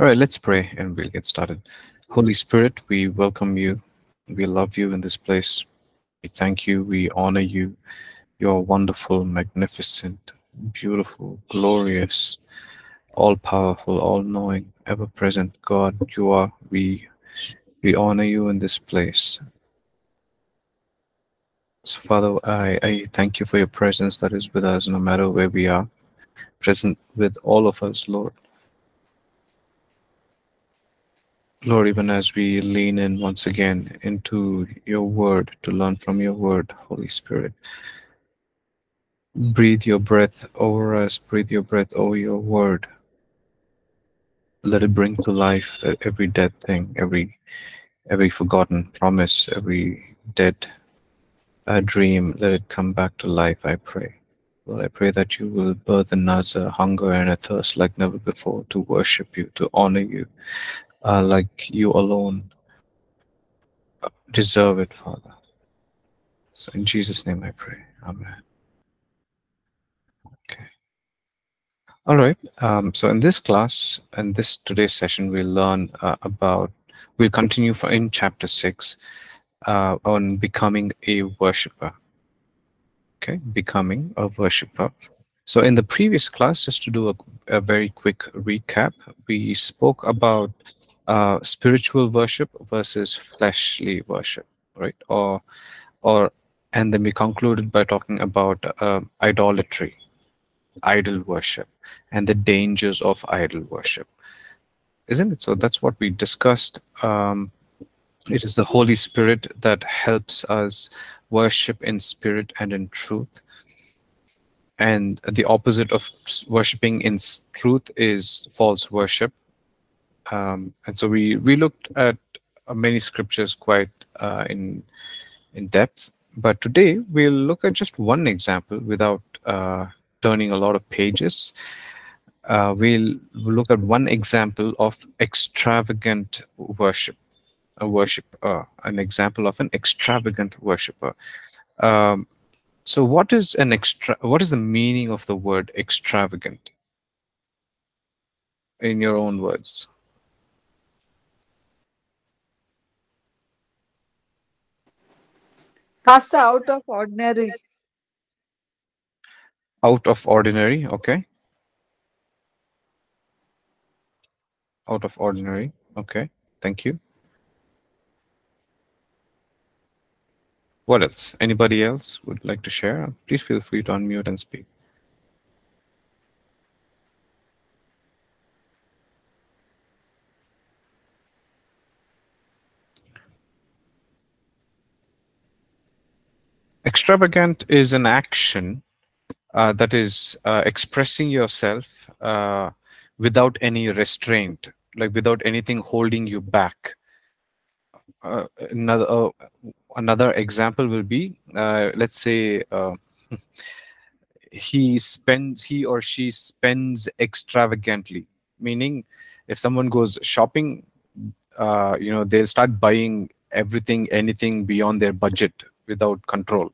All right, let's pray and we'll get started. Holy Spirit, we welcome you. We love you in this place. We thank you. We honor you. You're wonderful, magnificent, beautiful, glorious, all powerful, all knowing, ever present God. You are. We we honor you in this place. So, Father, I, I thank you for your presence that is with us no matter where we are, present with all of us, Lord. Lord, even as we lean in once again into your word to learn from your word, Holy Spirit, breathe your breath over us, breathe your breath over your word. Let it bring to life every dead thing, every every forgotten promise, every dead uh, dream. Let it come back to life, I pray. Lord, I pray that you will birth in us a hunger and a thirst like never before to worship you, to honor you, uh, like you alone deserve it, Father. So in Jesus' name I pray. Amen. Okay. All right. Um, so in this class, in this today's session, we'll learn uh, about, we'll continue for in chapter six uh, on becoming a worshiper. Okay, becoming a worshiper. So in the previous class, just to do a, a very quick recap, we spoke about uh, spiritual worship versus fleshly worship, right? Or, or, and then we concluded by talking about uh, idolatry, idol worship, and the dangers of idol worship, isn't it? So that's what we discussed. Um, it is the Holy Spirit that helps us worship in spirit and in truth. And the opposite of worshiping in truth is false worship um, and so we we looked at uh, many scriptures quite uh, in in depth. But today we'll look at just one example without uh, turning a lot of pages. Uh, we'll, look at one example of extravagant worship, a worship, an example of an extravagant worshiper. Um, so, what is an extra? What is the meaning of the word extravagant? In your own words. Pastor, out of ordinary. Out of ordinary, okay. Out of ordinary, okay. Thank you. What else? Anybody else would like to share? Please feel free to unmute and speak. Extravagant is an action uh, that is uh, expressing yourself uh, without any restraint, like without anything holding you back. Uh, another uh, another example will be, uh, let's say, he spends he or she spends extravagantly, meaning if someone goes shopping, you know they'll start buying everything, anything beyond their budget without control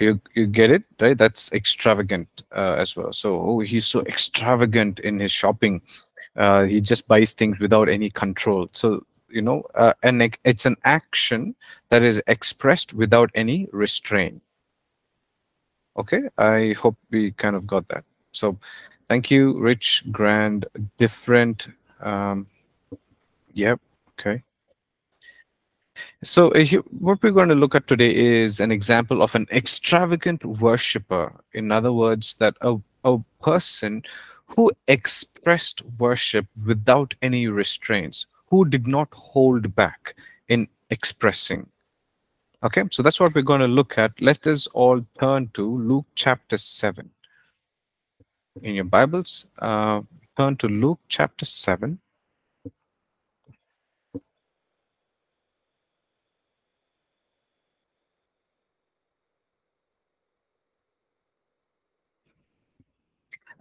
you you get it right? That's extravagant uh, as well. So oh he's so extravagant in his shopping. Uh, he just buys things without any control. So you know uh, and it's an action that is expressed without any restraint. Okay? I hope we kind of got that. So thank you rich. Grand. Different. Um yep. Okay so, uh, what we're going to look at today is an example of an extravagant worshiper. In other words, that a, a person who expressed worship without any restraints, who did not hold back in expressing. Okay, so that's what we're going to look at. Let us all turn to Luke chapter 7. In your Bibles, uh, turn to Luke chapter 7.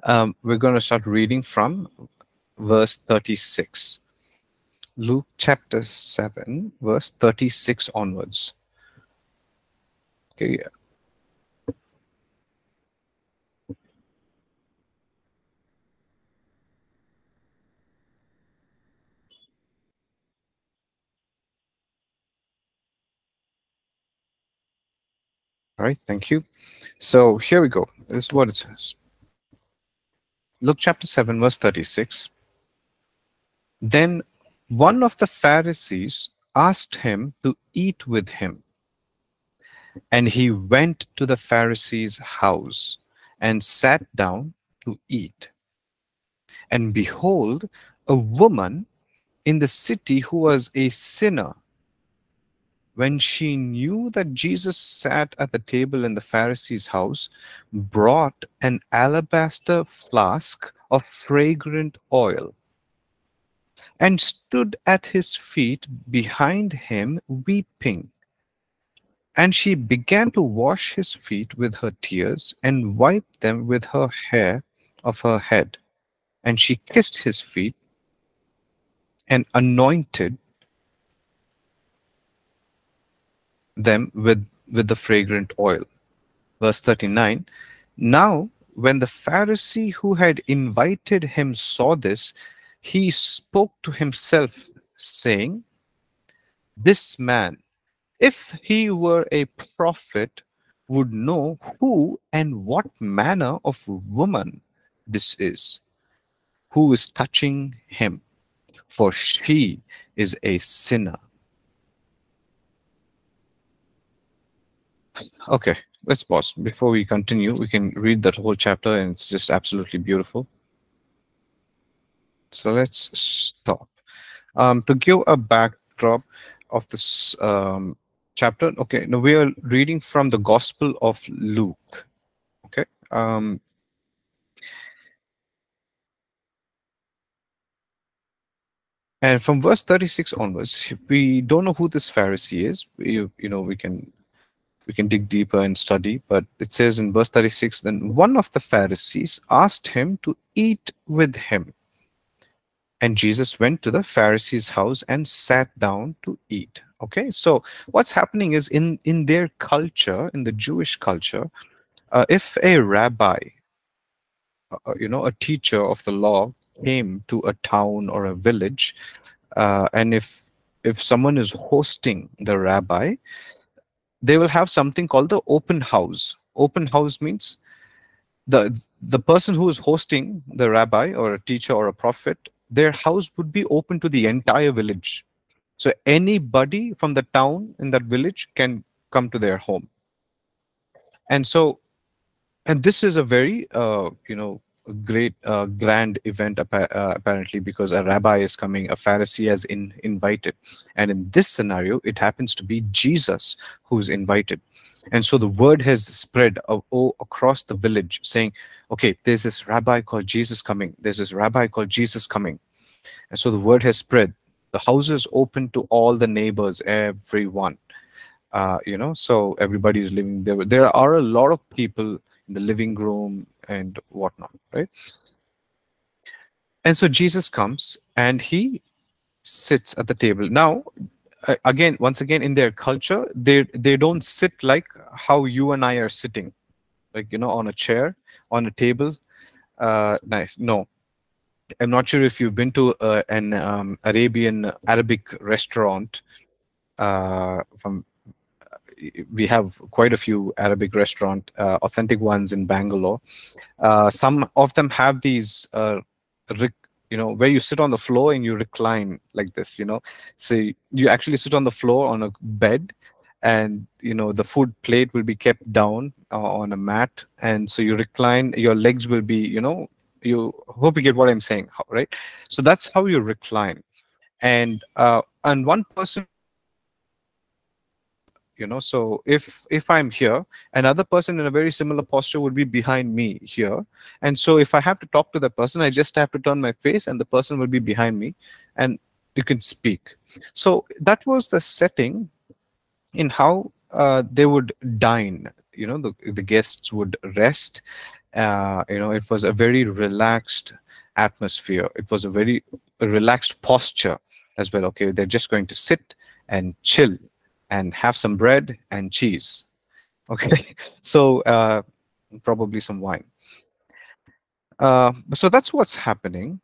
Um, we're going to start reading from verse 36. Luke chapter 7, verse 36 onwards. Okay. All right, thank you. So here we go. This is what it says. Luke chapter 7, verse 36. Then one of the Pharisees asked him to eat with him. And he went to the Pharisee's house and sat down to eat. And behold, a woman in the city who was a sinner when she knew that Jesus sat at the table in the Pharisee's house, brought an alabaster flask of fragrant oil and stood at his feet behind him, weeping. And she began to wash his feet with her tears and wiped them with her hair of her head. And she kissed his feet and anointed them with, with the fragrant oil. Verse 39 Now, when the Pharisee who had invited him saw this, he spoke to himself, saying, This man, if he were a prophet, would know who and what manner of woman this is, who is touching him, for she is a sinner. Okay, let's pause. Before we continue, we can read that whole chapter and it's just absolutely beautiful. So let's stop. Um, to give a backdrop of this um, chapter, okay, now we are reading from the Gospel of Luke. Okay. Um, and from verse 36 onwards, we don't know who this Pharisee is. You, you know, we can we can dig deeper and study. But it says in verse 36 Then one of the Pharisees asked him to eat with him. And Jesus went to the Pharisee's house and sat down to eat. Okay, so what's happening is in, in their culture, in the Jewish culture, uh, if a rabbi, uh, uh you know, a teacher of the law came to a town or a village, uh, and if if someone is hosting the rabbi, they will have something called the open house. Open house means the the person who is hosting the rabbi or a teacher or a prophet, their house would be open to the entire village. So anybody from the town in that village can come to their home. And so, and this is a very, uh, you know, great uh, grand event uh, apparently because a rabbi is coming a pharisee has in, invited. And in this scenario it happens to be jesus who's invited. And so the word has spread oh, across the village saying okay there's this rabbi called jesus coming. There's this rabbi called jesus coming. And so the word has spread. The house is open to all the neighbors everyone. Uh, you know so everybody is living there. There are a lot of people in the living room and whatnot, right? And so Jesus comes and he sits at the table. Now, again, once again, in their culture, they they don't sit like how you and I are sitting, like you know, on a chair, on a table. Uh, nice. No, I'm not sure if you've been to uh, an um, Arabian Arabic restaurant uh, from we have quite a few Arabic restaurant, uh, authentic ones in Bangalore. Uh, some of them have these, uh, you know, where you sit on the floor and you recline like this, you know. So you actually sit on the floor on a bed and, you know, the food plate will be kept down uh, on a mat. And so you recline, your legs will be, you know, you hope you get what I'm saying, right? So that's how you recline. And, uh, and one person you know. So if if i'm here another person in a very similar posture would be behind me here. And so if i have to talk to that person i just have to turn my face and the person will be behind me and you can speak. So that was the setting in how uh, they would dine. You know the, the guests would rest. Uh, you know it was a very relaxed atmosphere. It was a very relaxed posture as well. Okay they're just going to sit and chill and have some bread and cheese. Okay, so uh, probably some wine. Uh, so that's what's happening.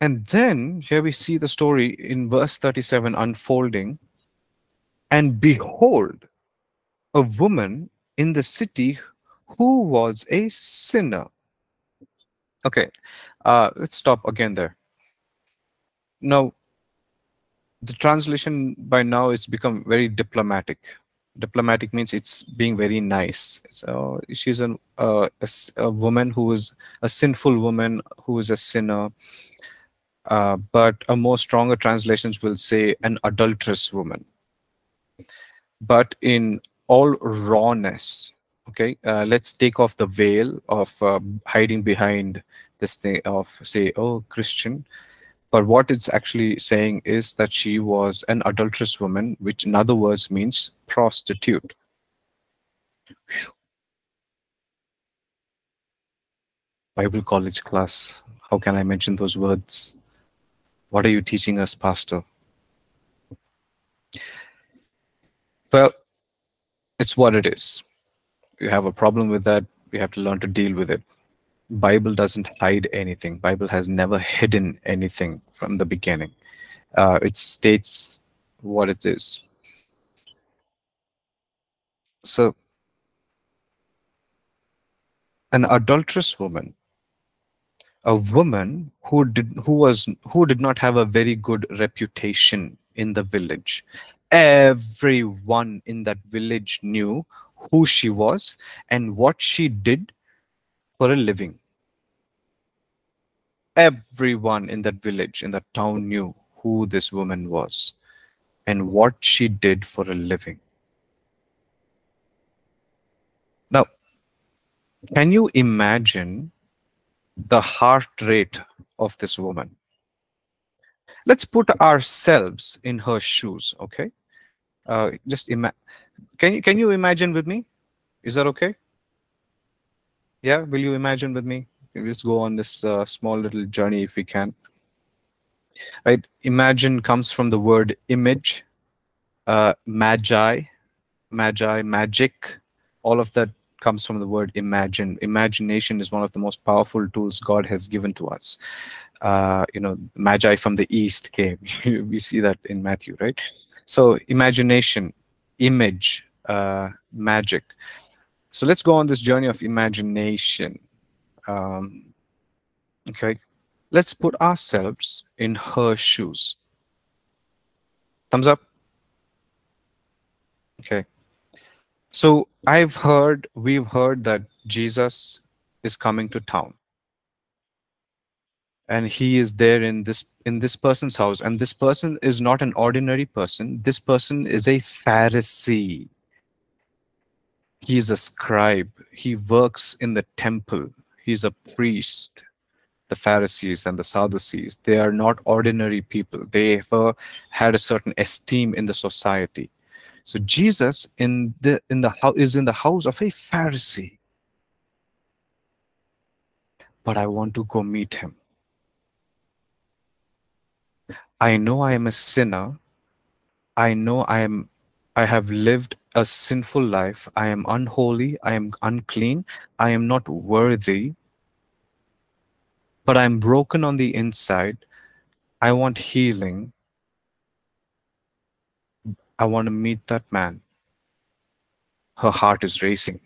And then here we see the story in verse 37 unfolding. And behold, a woman in the city who was a sinner. Okay, uh, let's stop again there. Now, the translation by now it's become very diplomatic. Diplomatic means it's being very nice. So she's an, uh, a, a woman who is a sinful woman who is a sinner. Uh, but a more stronger translations will say an adulterous woman. But in all rawness, okay, uh, let's take off the veil of uh, hiding behind this thing of say, oh, Christian. But what it's actually saying is that she was an adulterous woman, which in other words means prostitute. Bible college class. How can I mention those words? What are you teaching us, Pastor? Well, it's what it is. You have a problem with that, we have to learn to deal with it. Bible doesn't hide anything. Bible has never hidden anything from the beginning. Uh, it states what it is. So, an adulterous woman, a woman who did who was who did not have a very good reputation in the village. Everyone in that village knew who she was and what she did for a living. Everyone in that village, in that town, knew who this woman was and what she did for a living. Now, can you imagine the heart rate of this woman? Let's put ourselves in her shoes, okay? Uh, just ima- can you can you imagine with me? Is that okay? Yeah, will you imagine with me? Let's go on this uh, small little journey if we can. Right? Imagine comes from the word image, uh, magi, magi, magic. All of that comes from the word imagine. Imagination is one of the most powerful tools God has given to us. Uh, you know, magi from the east came. we see that in Matthew, right? So, imagination, image, uh, magic. So let's go on this journey of imagination. Um, okay, let's put ourselves in her shoes. Thumbs up. Okay. So I've heard, we've heard that Jesus is coming to town. And he is there in this in this person's house. And this person is not an ordinary person. This person is a Pharisee. He is a scribe. He works in the temple. He's a priest. The Pharisees and the Sadducees, they are not ordinary people. They ever had a certain esteem in the society. So Jesus in the in the house is in the house of a Pharisee. But I want to go meet him. I know I am a sinner. I know I am I have lived a sinful life. I am unholy. I am unclean. I am not worthy. But I'm broken on the inside. I want healing. I want to meet that man. Her heart is racing.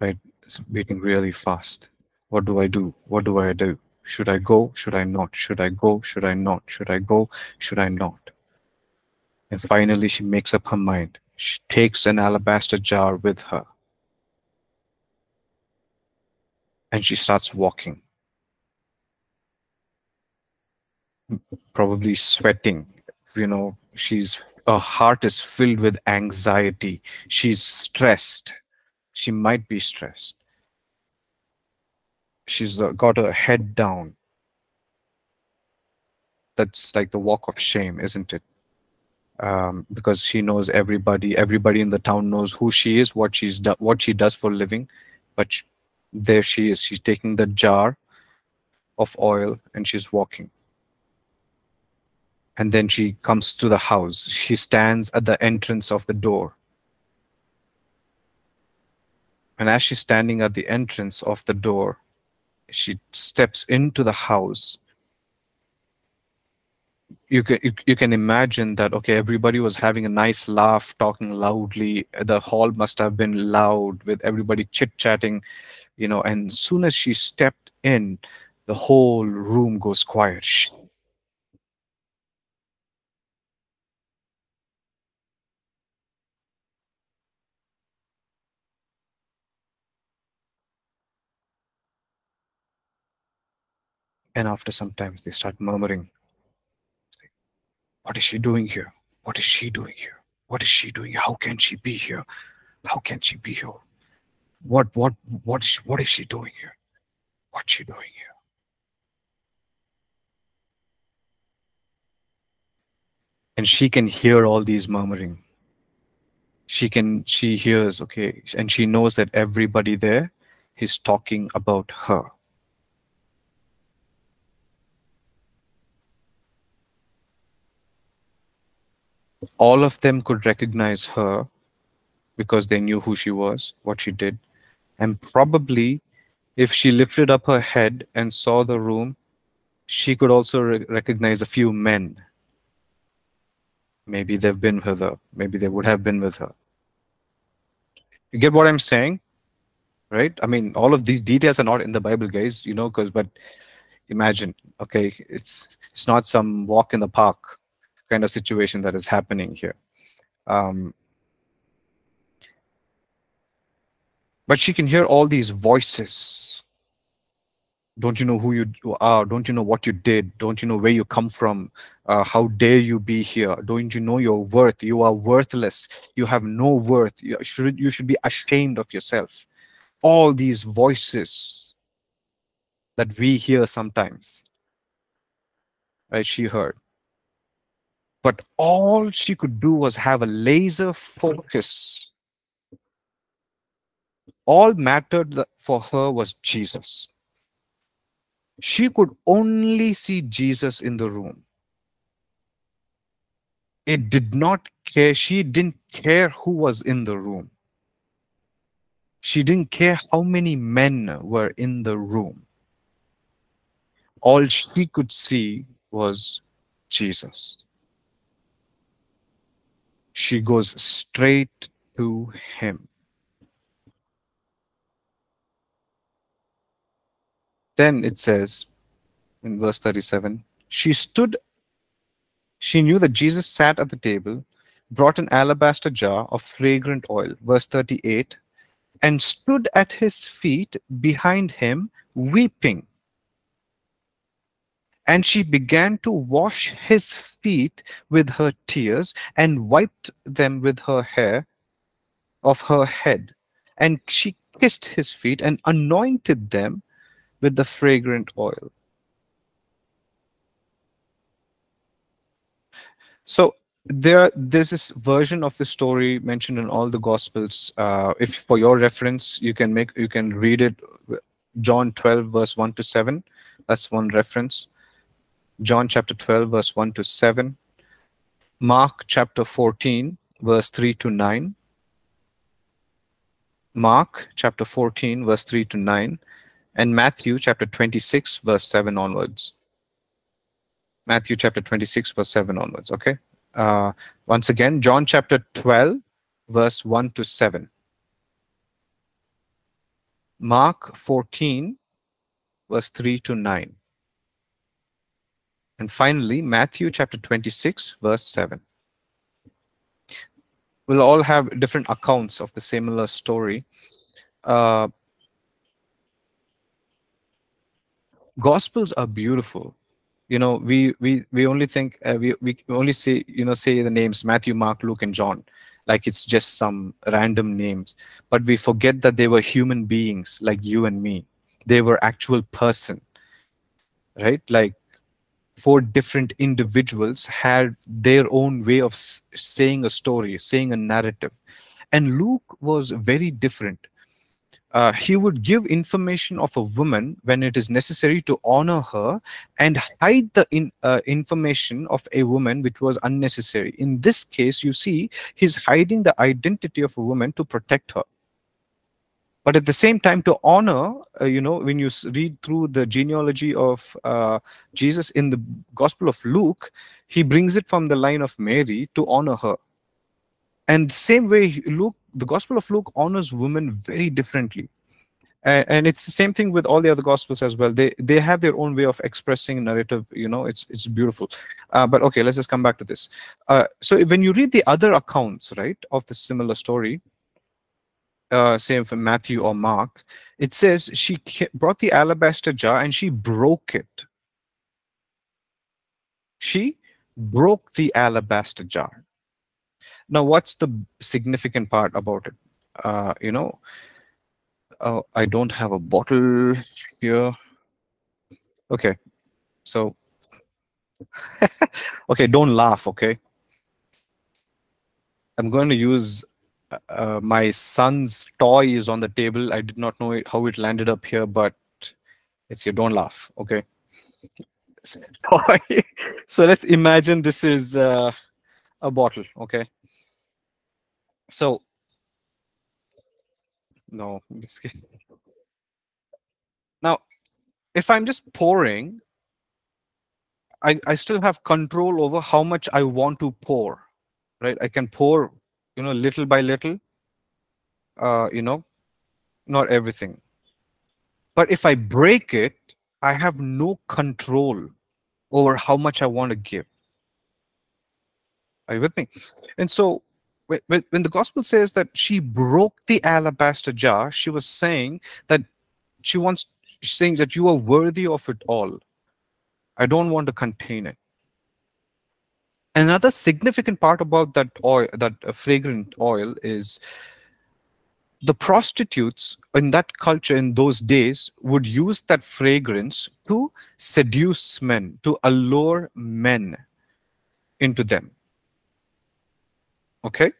Right? It's beating really fast. What do I do? What do I do? Should I go? Should I not? Should I go? Should I not? Should I go? Should I not? And finally, she makes up her mind. She takes an alabaster jar with her. And she starts walking. Probably sweating. You know, she's her heart is filled with anxiety. She's stressed. She might be stressed. She's uh, got her head down. That's like the walk of shame, isn't it? um, because she knows everybody. Everybody in the town knows who she is, what she's do- what she does for living. But sh- there she is. She's taking the jar of oil and she's walking. And then she comes to the house. She stands at the entrance of the door. And as she's standing at the entrance of the door, she steps into the house. You can you, you can imagine that okay everybody was having a nice laugh talking loudly. The hall must have been loud with everybody chit chatting you know and as soon as she stepped in the whole room goes quiet and after some time they start murmuring what is she doing here? What is she doing here? What is she doing? How can she be here? How can she be here? What what what is what is she doing here? What's she doing here? And she can hear all these murmuring. She can she hears okay and she knows that everybody there is talking about her all of them could recognize her because they knew who she was what she did. And probably if she lifted up her head and saw the room she could also re- recognize a few men. Maybe they've been with her. Maybe they would have been with her. You get what i'm saying? Right? I mean all of these details are not in the bible guys you know because but imagine okay it's it's not some walk in the park kind of situation that is happening here. Um, but she can hear all these voices. Don't you know who you are don't you know what you did? Don't you know where you come from? Uh, how dare you be here? Don't you know your worth? You are worthless. You have no worth. You should you should be ashamed of yourself. All these voices that we hear sometimes right she heard but all she could do was have a laser focus. All mattered for her was jesus. She could only see jesus in the room. It did not care she didn't care who was in the room. She didn't care how many men were in the room. All she could see was jesus she goes straight to him then it says in verse 37 she stood she knew that Jesus sat at the table, brought an alabaster jar of fragrant oil, verse 38, and stood at his feet behind him, weeping. And she began to wash his feet with her tears and wiped them with her hair of her head. And she kissed his feet and anointed them with the fragrant oil. So there, there's this version of the story mentioned in all the Gospels. Uh, if for your reference, you can make you can read it. John 12 verse 1 to 7. That's one reference. John chapter 12 verse 1 to 7. Mark chapter 14 verse 3 to 9. Mark chapter 14 verse 3 to 9 and Matthew chapter 26 verse 7 onwards. Matthew chapter 26, verse 7 onwards. Okay. Uh, once again, John chapter 12, verse 1 to 7. Mark 14, verse 3 to 9. And finally, Matthew chapter 26, verse 7. We'll all have different accounts of the similar story. Uh, Gospels are beautiful. You know we we we only think uh, we we only say you know say the names matthew mark luke and john. Like it's just some random names. But we forget that they were human beings like you and me. They were actual person. Right? Like four different individuals had their own way of saying a story saying a narrative and luke was very different uh, he would give information of a woman when it is necessary to honor her and hide the in, uh, information of a woman which was unnecessary. In this case, you see, he's hiding the identity of a woman to protect her. But at the same time to honor uh, you know when you read through the genealogy of uh, jesus in the gospel of luke he brings it from the line of mary to honor her. And the same way luke the gospel of luke honors women very differently. And, it's the same thing with all the other gospels as well. They they have their own way of expressing narrative you know it's it's beautiful. Uh, but okay let's just come back to this. Uh, so when you read the other accounts right of the similar story uh, say from Matthew or Mark, it says she brought the alabaster jar and she broke it. She broke the alabaster jar. Now, what's the significant part about it? Uh, you know, uh, I don't have a bottle here. Okay, so okay, don't laugh. Okay, I'm going to use uh, uh, my son's toy is on the table. I did not know it, how it landed up here, but it's here. Don't laugh. Okay. Toy. so let's imagine this is uh, a bottle. Okay. So no. I'm just kidding. Now, if I'm just pouring, I, I still have control over how much I want to pour, right? I can pour, you know, little by little, uh, you know, not everything. But if I break it, I have no control over how much I want to give. Are you with me? And so whe- whe- when the gospel says that she broke the alabaster jar, she was saying that she wants, saying that you are worthy of it all. I don't want to contain it. Another significant part about that oil, that uh, fragrant oil, is the prostitutes in that culture in those days would use that fragrance to seduce men, to allure men into them. Okay?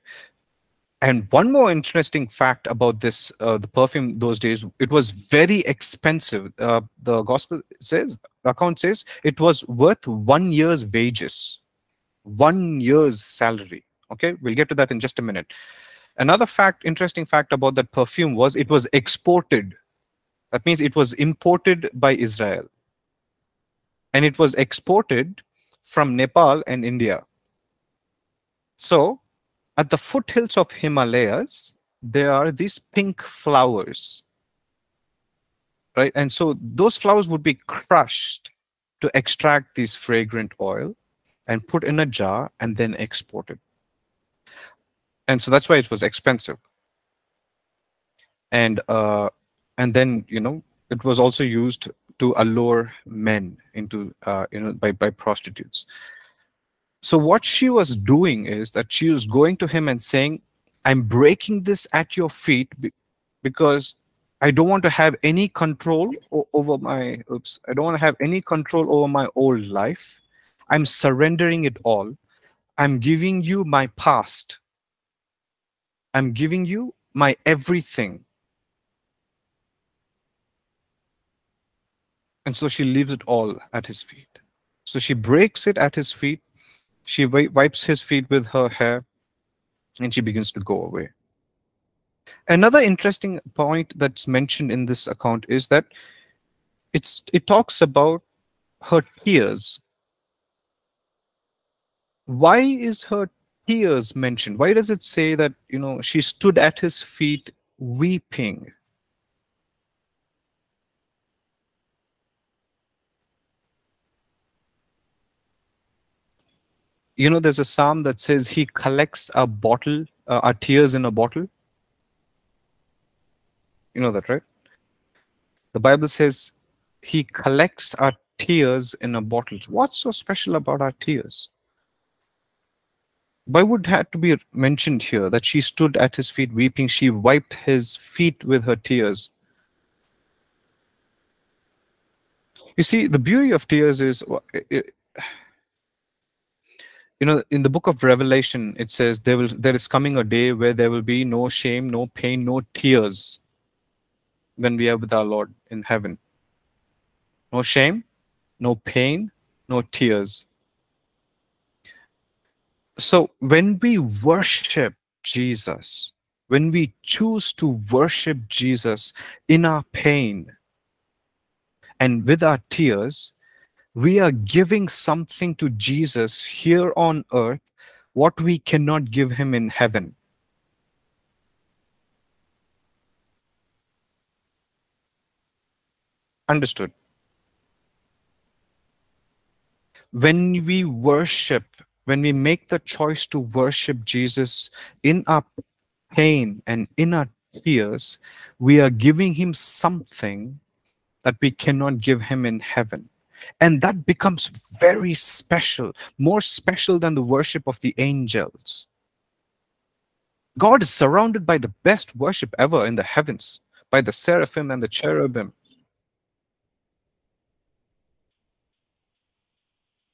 And one more interesting fact about this, uh, the perfume those days, it was very expensive. Uh, the gospel says, the account says, it was worth one year's wages, one year's salary. Okay, we'll get to that in just a minute. Another fact, interesting fact about that perfume was it was exported. That means it was imported by Israel. And it was exported from Nepal and India. So, at the foothills of Himalayas, there are these pink flowers. Right? And so those flowers would be crushed to extract this fragrant oil and put in a jar and then export it. And so that's why it was expensive. And uh, and then you know it was also used to allure men into uh, you know by by prostitutes. So what she was doing is that she was going to him and saying, "I'm breaking this at your feet be- because I don't want to have any control over my oops. I don't want to have any control over my old life. I'm surrendering it all. I'm giving you my past. I'm giving you my everything." And so she leaves it all at his feet. So she breaks it at his feet. She wipes his feet with her hair and she begins to go away. Another interesting point that's mentioned in this account is that it's it talks about her tears. Why is her tears mentioned? Why does it say that you know she stood at his feet weeping? you know there's a psalm that says he collects a bottle uh, our tears in a bottle you know that right the bible says he collects our tears in a bottle what's so special about our tears why would have to be mentioned here that she stood at his feet weeping? She wiped his feet with her tears. You see the beauty of tears is uh, you know in the book of revelation it says there will there is coming a day where there will be no shame no pain no tears when we are with our lord in heaven. No shame no pain no tears so when we worship jesus when we choose to worship Jesus in our pain and with our tears, we are giving something to Jesus here on earth what we cannot give him in heaven. Understood. When we worship, when we make the choice to worship Jesus in our pain and in our tears, we are giving him something that we cannot give him in heaven. And that becomes very special, more special than the worship of the angels. God is surrounded by the best worship ever in the heavens, by the seraphim and the cherubim.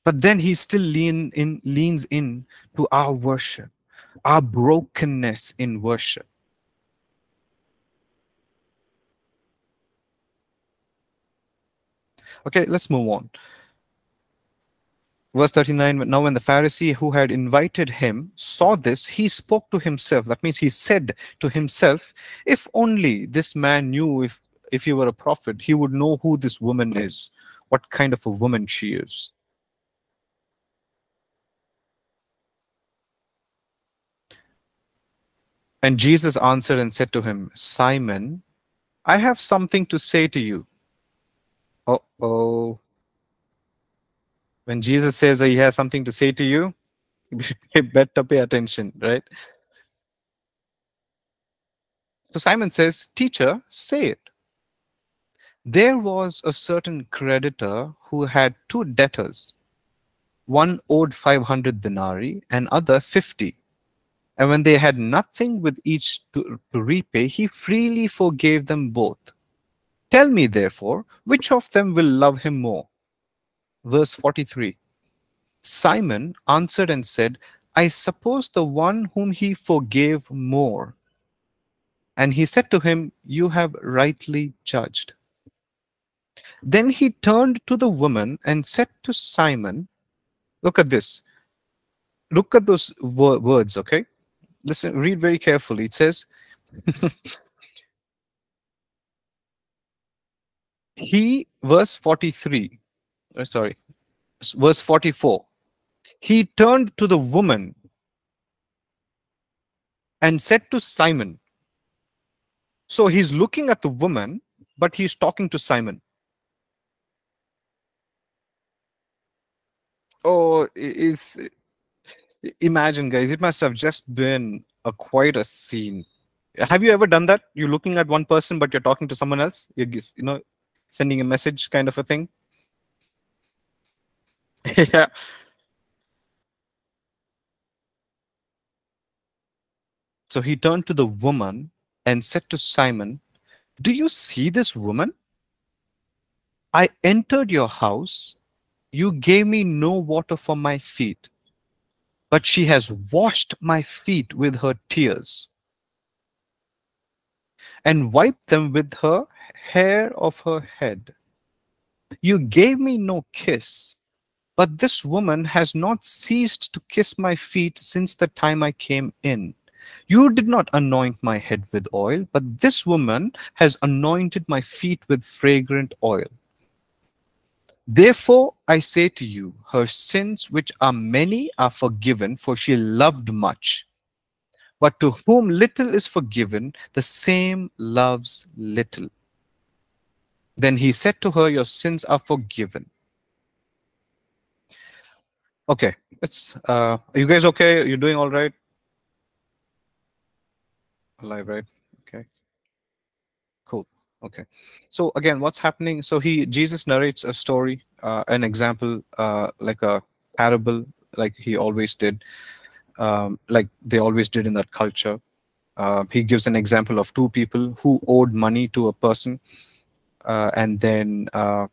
But then he still lean in, leans in to our worship, our brokenness in worship. Okay, let's move on. Verse 39 Now, when the Pharisee who had invited him saw this, he spoke to himself. That means he said to himself, If only this man knew if, if he were a prophet, he would know who this woman is, what kind of a woman she is. And Jesus answered and said to him, Simon, I have something to say to you. Oh, oh. When Jesus says that he has something to say to you, you better pay attention, right? So Simon says, Teacher, say it. There was a certain creditor who had two debtors. One owed 500 denarii and other 50. And when they had nothing with each to, to repay, he freely forgave them both. Tell me, therefore, which of them will love him more? Verse 43 Simon answered and said, I suppose the one whom he forgave more. And he said to him, You have rightly judged. Then he turned to the woman and said to Simon, Look at this. Look at those words, okay? Listen, read very carefully. It says, He, verse 43, uh, sorry, verse 44, he turned to the woman and said to Simon, so he's looking at the woman, but he's talking to Simon. Oh, is imagine, guys, it must have just been a quite a scene. Have you ever done that? You're looking at one person, but you're talking to someone else. You're, you know, sending a message, kind of a thing. yeah. So he turned to the woman and said to Simon, Do you see this woman? I entered your house. You gave me no water for my feet, but she has washed my feet with her tears and wiped them with her hair of her head. You gave me no kiss, but this woman has not ceased to kiss my feet since the time I came in. You did not anoint my head with oil, but this woman has anointed my feet with fragrant oil. Therefore, I say to you, her sins, which are many, are forgiven, for she loved much. But to whom little is forgiven, the same loves little. Then he said to her, Your sins are forgiven. Okay, let's. Uh, are you guys okay? You're doing all right? Alive, right? Okay. Okay. So again, what's happening? So he Jesus narrates a story, uh, an example, uh, like a parable, like he always did, um, like they always did in that culture. Uh, he gives an example of two people who owed money to a person uh, and then uh,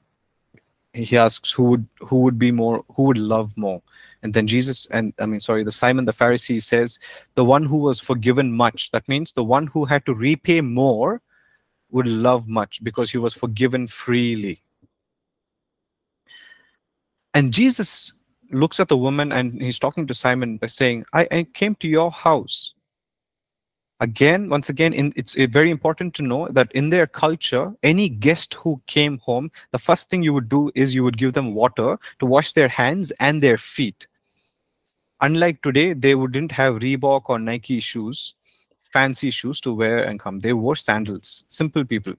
he asks who would who would be more who would love more and then jesus and i mean sorry the simon the pharisee says the one who was forgiven much that means the one who had to repay more would love much because he was forgiven freely. And jesus looks at the woman and he's talking to simon by saying i, I came to your house. Again once again in, it's very important to know that in their culture any guest who came home the first thing you would do is you would give them water to wash their hands and their feet. Unlike today they wouldn't have reebok or nike shoes fancy shoes to wear and come. They wore sandals. Simple people.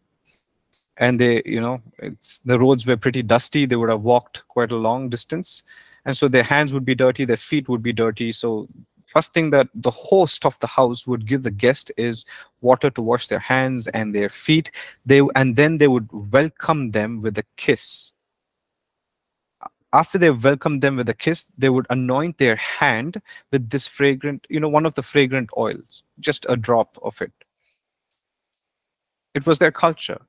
And they you know it's the roads were pretty dusty. They would have walked quite a long distance. And so their hands would be dirty. Their feet would be dirty. So first thing that the host of the house would give the guest is water to wash their hands and their feet. They and then they would welcome them with a kiss after they welcomed them with a kiss they would anoint their hand with this fragrant you know one of the fragrant oils just a drop of it it was their culture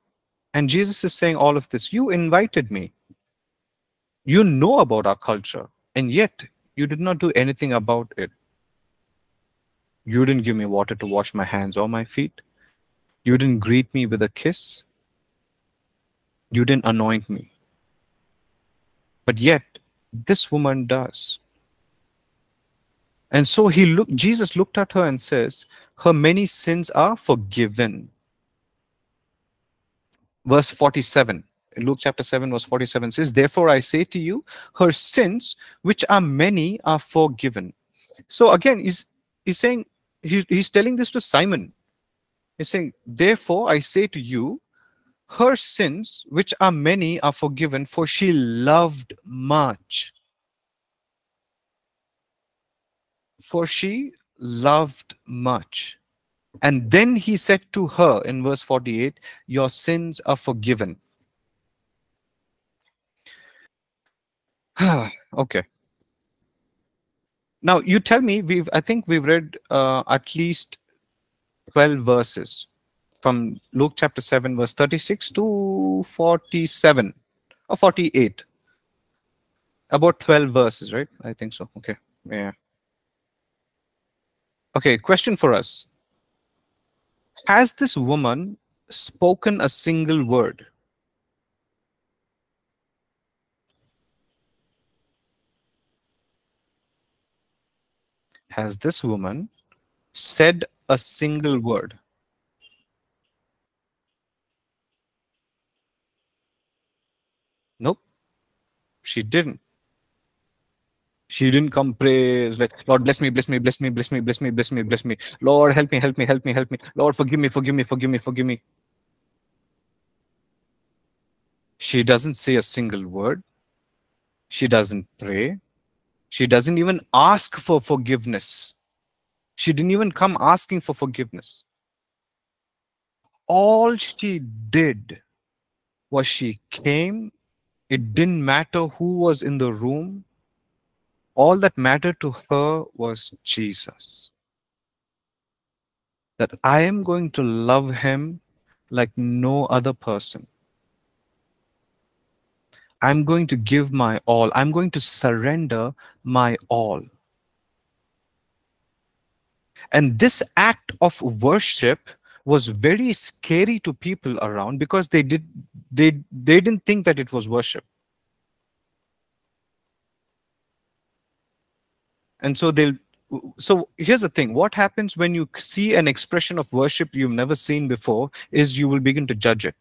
and jesus is saying all of this you invited me you know about our culture and yet you did not do anything about it you didn't give me water to wash my hands or my feet. You didn't greet me with a kiss. You didn't anoint me. But yet, this woman does. And so he looked, Jesus looked at her and says, Her many sins are forgiven. Verse 47. In Luke chapter 7, verse 47 says, Therefore I say to you, her sins, which are many, are forgiven. So again, he's, he's saying, he's, he's telling this to Simon. He's saying, Therefore, I say to you, her sins, which are many, are forgiven, for she loved much. For she loved much. And then he said to her in verse 48, Your sins are forgiven. okay. Now you tell me we've I think we've read uh, at least 12 verses from Luke chapter 7 verse 36 to 47 or 48 about 12 verses right? I think so. Okay. Yeah. Okay question for us. Has this woman spoken a single word? Has this woman said a single word? Nope. She didn't. She didn't come pray. It's like, Lord, bless me, bless me, bless me, bless me, bless me, bless me, bless me. Lord, help me, help me, help me, help me. Lord, forgive me, forgive me, forgive me, forgive me. She doesn't say a single word. She doesn't pray. She doesn't even ask for forgiveness. She didn't even come asking for forgiveness. All she did was she came. It didn't matter who was in the room. All that mattered to her was Jesus. That I am going to love him like no other person. I'm going to give my all. I'm going to surrender my all. And this act of worship was very scary to people around because they did they they didn't think that it was worship. And so they'll so here's the thing what happens when you see an expression of worship you've never seen before is you will begin to judge it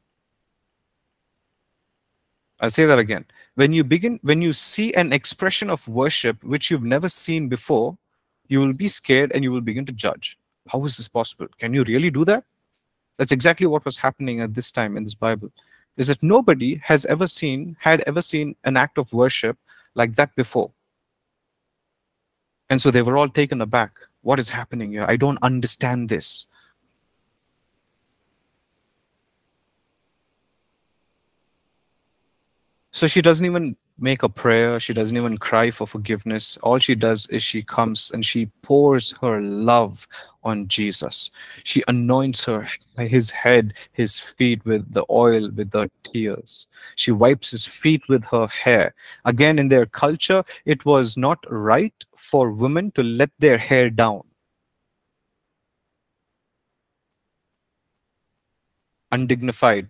I'll say that again. When you begin, when you see an expression of worship which you've never seen before, you will be scared and you will begin to judge. How is this possible? Can you really do that? That's exactly what was happening at this time in this Bible. Is that nobody has ever seen, had ever seen an act of worship like that before. And so they were all taken aback. What is happening here? I don't understand this. So she doesn't even make a prayer. She doesn't even cry for forgiveness. All she does is she comes and she pours her love on Jesus. She anoints her his head, his feet with the oil, with the tears. She wipes his feet with her hair. Again, in their culture, it was not right for women to let their hair down. Undignified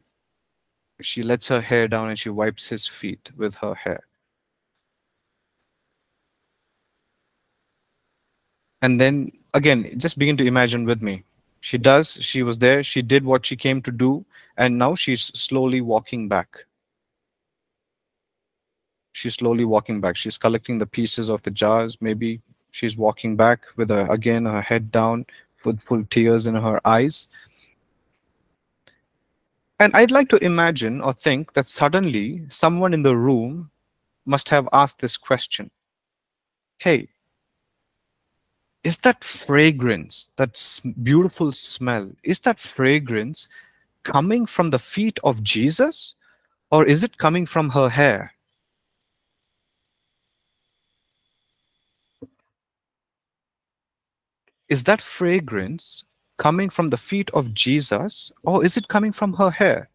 she lets her hair down and she wipes his feet with her hair. And then again, just begin to imagine with me. She does. She was there. She did what she came to do. And now she's slowly walking back. She's slowly walking back. She's collecting the pieces of the jars. Maybe she's walking back with her, again, her head down, with full tears in her eyes. And I'd like to imagine or think that suddenly someone in the room must have asked this question Hey, is that fragrance, that beautiful smell, is that fragrance coming from the feet of Jesus or is it coming from her hair? Is that fragrance coming from the feet of Jesus or is it coming from her hair?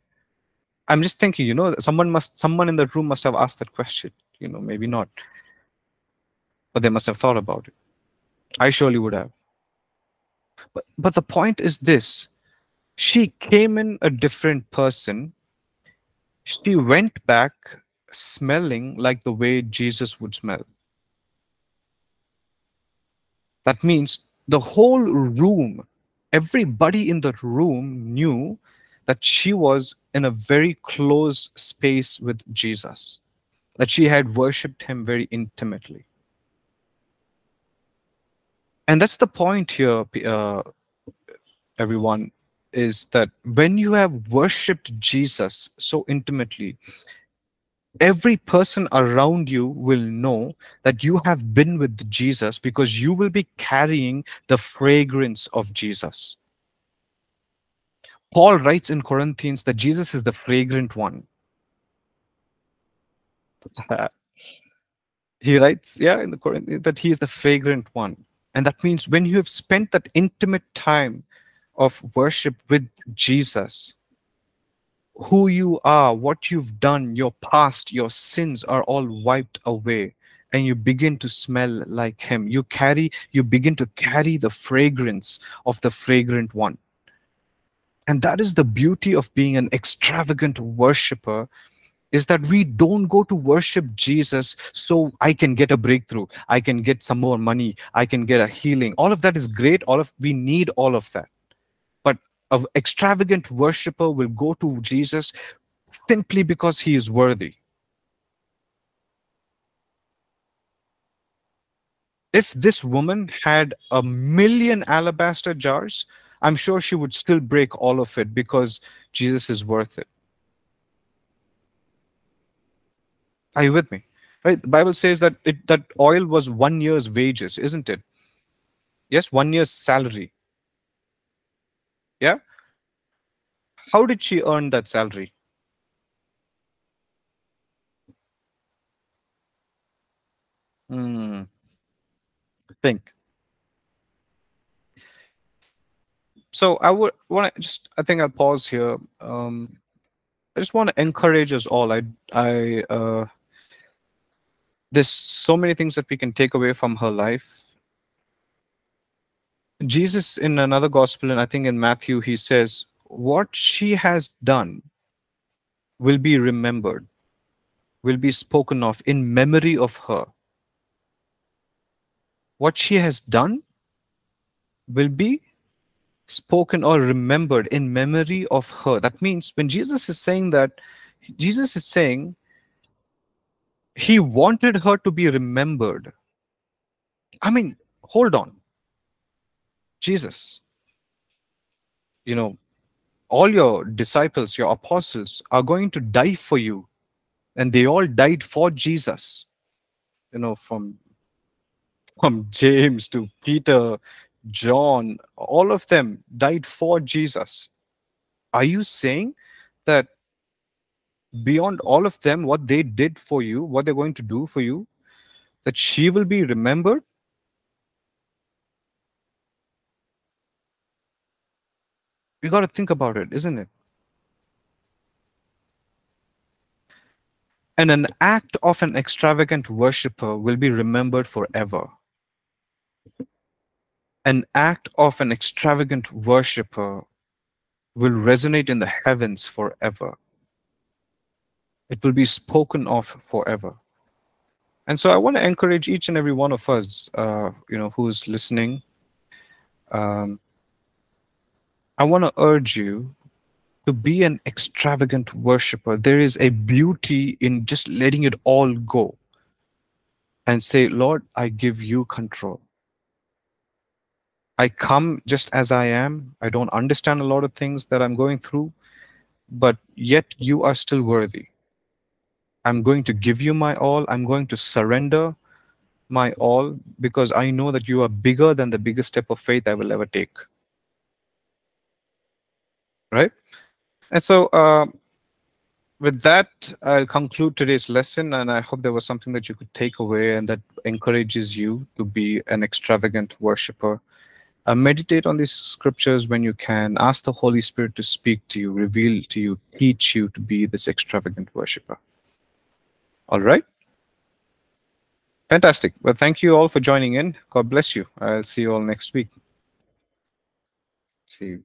I'm just thinking, you know, someone must someone in the room must have asked that question. You know, maybe not. But they must have thought about it. I surely would have. But, but the point is this she came in a different person. She went back smelling like the way Jesus would smell. That means the whole room, everybody in the room knew that she was in a very close space with Jesus, that she had worshipped him very intimately. And that's the point here uh, everyone is that when you have worshipped jesus so intimately every person around you will know that you have been with jesus because you will be carrying the fragrance of jesus. Paul writes in corinthians that jesus is the fragrant one. He writes yeah in the corinthians that he is the fragrant one. And that means when you have spent that intimate time of worship with Jesus, who you are, what you've done, your past, your sins are all wiped away and you begin to smell like him you carry you begin to carry the fragrance of the fragrant one and that is the beauty of being an extravagant worshiper is that we don't go to worship Jesus so I can get a breakthrough, I can get some more money, I can get a healing. All of that is great. All of we need all of that. An extravagant worshiper will go to Jesus simply because he is worthy. If this woman had a million alabaster jars, I'm sure she would still break all of it because Jesus is worth it. Are you with me? Right? The Bible says that it, that oil was one year's wages, isn't it? Yes, one year's salary. Yeah. How did she earn that salary? Hmm. Think. So I would want to just. I think I'll pause here. Um, I just want to encourage us all. I I uh, there's so many things that we can take away from her life. Jesus, in another gospel, and I think in Matthew, he says, What she has done will be remembered, will be spoken of in memory of her. What she has done will be spoken or remembered in memory of her. That means when Jesus is saying that, Jesus is saying he wanted her to be remembered. I mean, hold on. Jesus, you know, all your disciples, your apostles are going to die for you. And they all died for Jesus. You know, from from James to Peter, John, all of them died for Jesus. Are you saying that beyond all of them, what they did for you, what they're going to do for you, that she will be remembered? You got to think about it, isn't it? And an act of an extravagant worshiper will be remembered forever. An act of an extravagant worshiper will resonate in the heavens forever it will be spoken of forever and so i want to encourage each and every one of us uh, you know who's listening um, I want to urge you to be an extravagant worshiper. There is a beauty in just letting it all go and say, Lord, I give you control. I come just as I am. I don't understand a lot of things that I'm going through, but yet you are still worthy. I'm going to give you my all. I'm going to surrender my all because I know that you are bigger than the biggest step of faith I will ever take. Right? And so, uh, with that, I'll conclude today's lesson, and I hope there was something that you could take away and that encourages you to be an extravagant worshiper. Uh, meditate on these scriptures when you can. Ask the Holy Spirit to speak to you, reveal to you, teach you to be this extravagant worshiper. All right? Fantastic. Well, thank you all for joining in. God bless you. I'll see you all next week. See you.